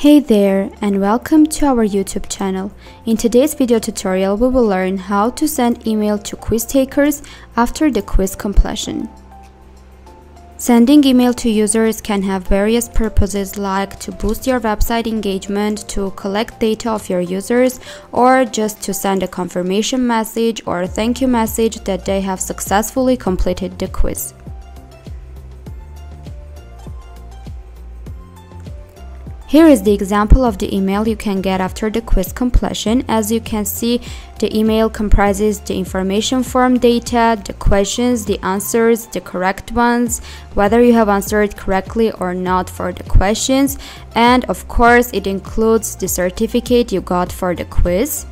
Hey there and welcome to our YouTube channel. In today's video tutorial we will learn how to send email to quiz takers after the quiz completion. Sending email to users can have various purposes like to boost your website engagement, to collect data of your users, or just to send a confirmation message or thank you message that they have successfully completed the quiz. Here is the example of the email you can get after the quiz completion. As you can see, the email comprises the information form data, the questions, the answers, the correct ones, whether you have answered correctly or not for the questions, and of course, it includes the certificate you got for the quiz.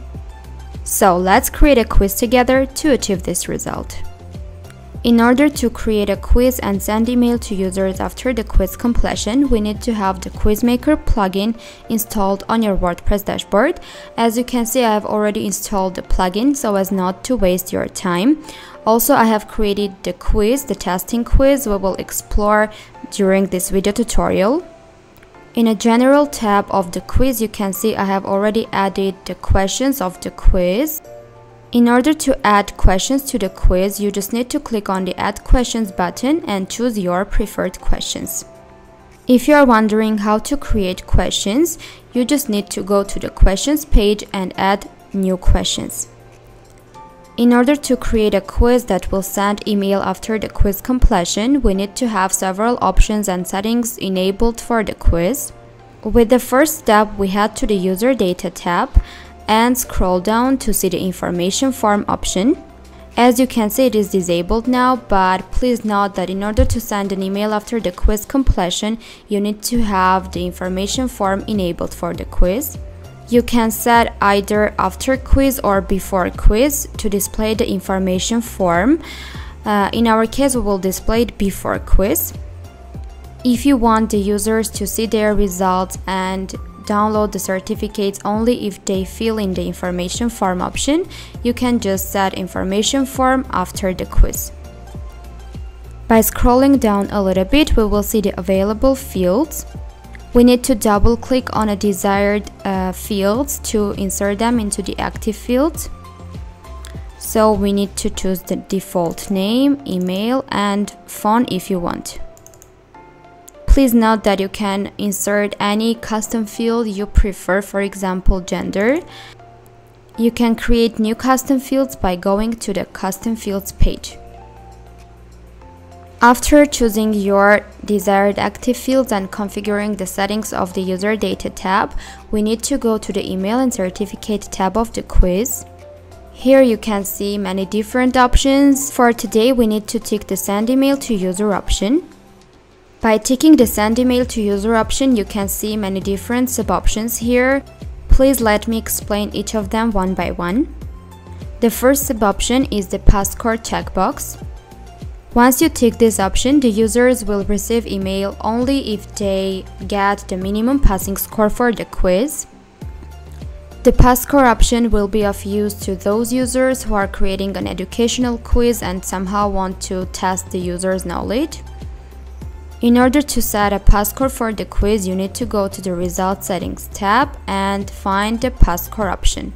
So let's create a quiz together to achieve this result. In order to create a quiz and send email to users after the quiz completion, we need to have the Quizmaker plugin installed on your WordPress dashboard. As you can see, I have already installed the plugin so as not to waste your time. Also, I have created the quiz, the testing quiz we will explore during this video tutorial. In a general tab of the quiz, you can see I have already added the questions of the quiz. In order to add questions to the quiz, you just need to click on the Add Questions button and choose your preferred questions. If you are wondering how to create questions, you just need to go to the questions page and add new questions. In order to create a quiz that will send email after the quiz completion, we need to have several options and settings enabled for the quiz. With the first step, we head to the User Data tab and scroll down to see the information form option. As you can see it is disabled now but please note that in order to send an email after the quiz completion you need to have the information form enabled for the quiz. You can set either after quiz or before quiz to display the information form. Uh, in our case we will display it before quiz. If you want the users to see their results and download the certificates only if they fill in the information form option, you can just set information form after the quiz. By scrolling down a little bit, we will see the available fields. We need to double click on a desired uh, fields to insert them into the active fields. So we need to choose the default name, email and phone if you want. Please note that you can insert any custom field you prefer, for example, gender. You can create new custom fields by going to the custom fields page. After choosing your desired active fields and configuring the settings of the user data tab, we need to go to the email and certificate tab of the quiz. Here you can see many different options. For today, we need to tick the send email to user option. By ticking the send email to user option, you can see many different sub-options here. Please let me explain each of them one by one. The first sub-option is the pass score checkbox. Once you tick this option, the users will receive email only if they get the minimum passing score for the quiz. The pass score option will be of use to those users who are creating an educational quiz and somehow want to test the user's knowledge. In order to set a pass score for the quiz, you need to go to the Result Settings tab and find the pass score option.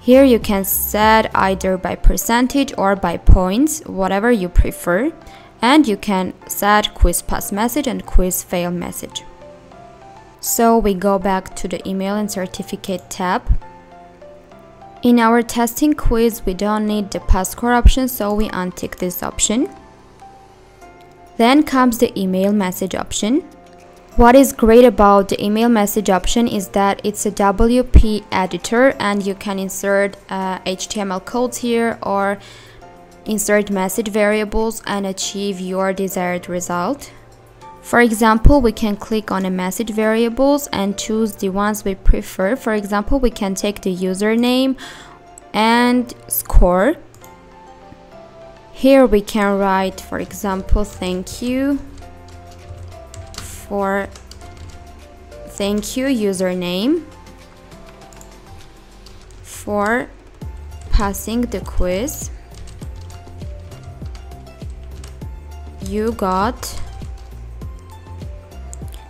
Here you can set either by percentage or by points, whatever you prefer, and you can set quiz pass message and quiz fail message. So we go back to the email and certificate tab. In our testing quiz, we don't need the pass score option, so we untick this option. Then comes the email message option. What is great about the email message option is that it's a WP editor and you can insert uh, HTML codes here or insert message variables and achieve your desired result. For example, we can click on a message variables and choose the ones we prefer. For example, we can take the username and score here we can write, for example, thank you for thank you username for passing the quiz. You got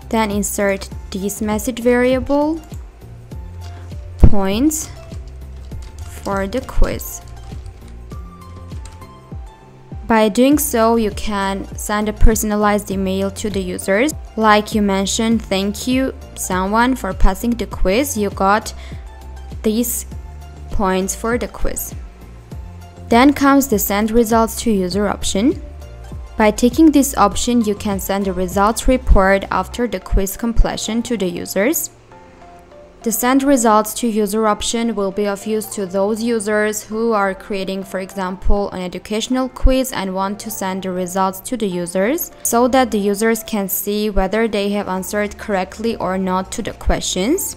then insert this message variable points for the quiz. By doing so, you can send a personalized email to the users. Like you mentioned, thank you someone for passing the quiz. You got these points for the quiz. Then comes the send results to user option. By taking this option, you can send the results report after the quiz completion to the users. The send results to user option will be of use to those users who are creating, for example, an educational quiz and want to send the results to the users so that the users can see whether they have answered correctly or not to the questions.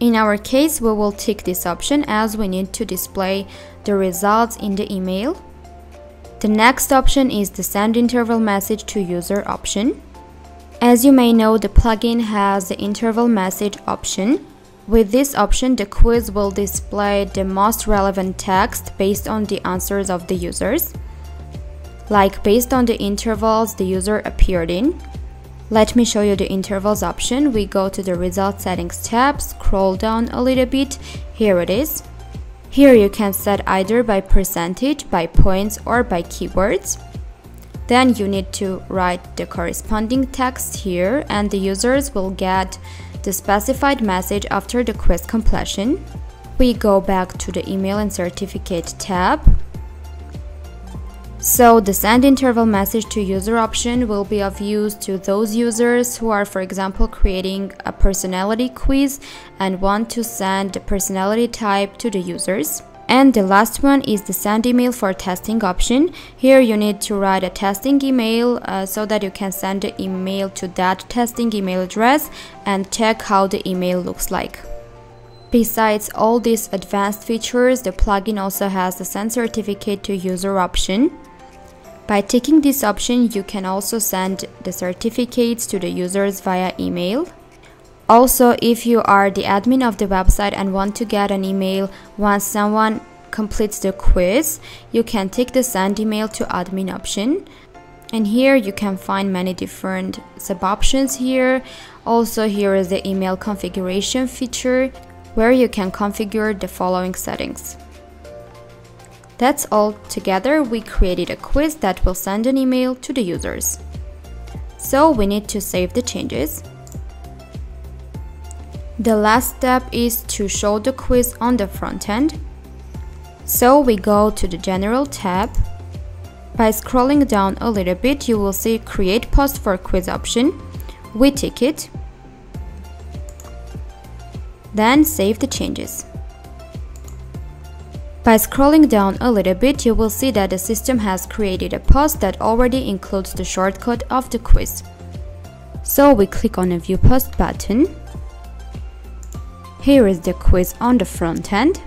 In our case, we will tick this option as we need to display the results in the email. The next option is the send interval message to user option. As you may know, the plugin has the interval message option. With this option, the quiz will display the most relevant text based on the answers of the users, like based on the intervals the user appeared in. Let me show you the intervals option. We go to the result settings tab, scroll down a little bit, here it is. Here you can set either by percentage, by points or by keywords. Then you need to write the corresponding text here and the users will get the specified message after the quiz completion. We go back to the email and certificate tab. So the send interval message to user option will be of use to those users who are for example creating a personality quiz and want to send the personality type to the users. And the last one is the send email for testing option. Here you need to write a testing email uh, so that you can send the email to that testing email address and check how the email looks like. Besides all these advanced features, the plugin also has the send certificate to user option. By ticking this option, you can also send the certificates to the users via email. Also, if you are the admin of the website and want to get an email once someone completes the quiz, you can tick the send email to admin option. And here you can find many different sub options here. Also here is the email configuration feature where you can configure the following settings. That's all together we created a quiz that will send an email to the users. So we need to save the changes. The last step is to show the quiz on the front end. So we go to the General tab. By scrolling down a little bit, you will see Create Post for Quiz option. We tick it. Then save the changes. By scrolling down a little bit, you will see that the system has created a post that already includes the shortcode of the quiz. So we click on the View Post button here is the quiz on the front end.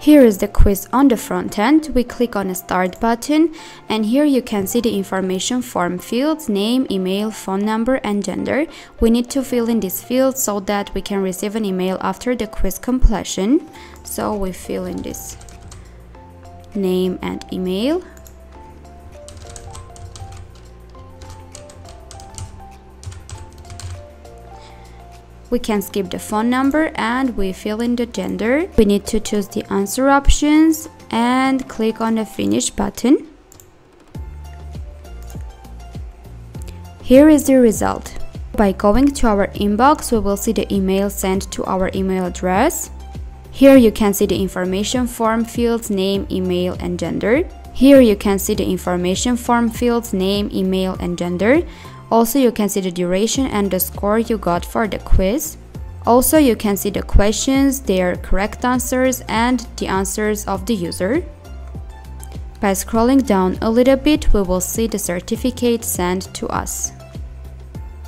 Here is the quiz on the front end. We click on the start button and here you can see the information form fields, name, email, phone number and gender. We need to fill in these fields so that we can receive an email after the quiz completion. So we fill in this name and email. We can skip the phone number and we fill in the gender. We need to choose the answer options and click on the finish button. Here is the result. By going to our inbox, we will see the email sent to our email address. Here you can see the information form fields, name, email, and gender. Here you can see the information form fields, name, email, and gender. Also, you can see the duration and the score you got for the quiz. Also, you can see the questions, their correct answers, and the answers of the user. By scrolling down a little bit, we will see the certificate sent to us.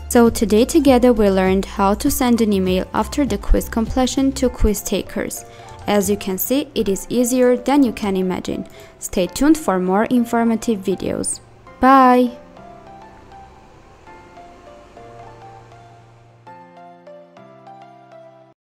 So today together we learned how to send an email after the quiz completion to quiz takers. As you can see, it is easier than you can imagine. Stay tuned for more informative videos. Bye!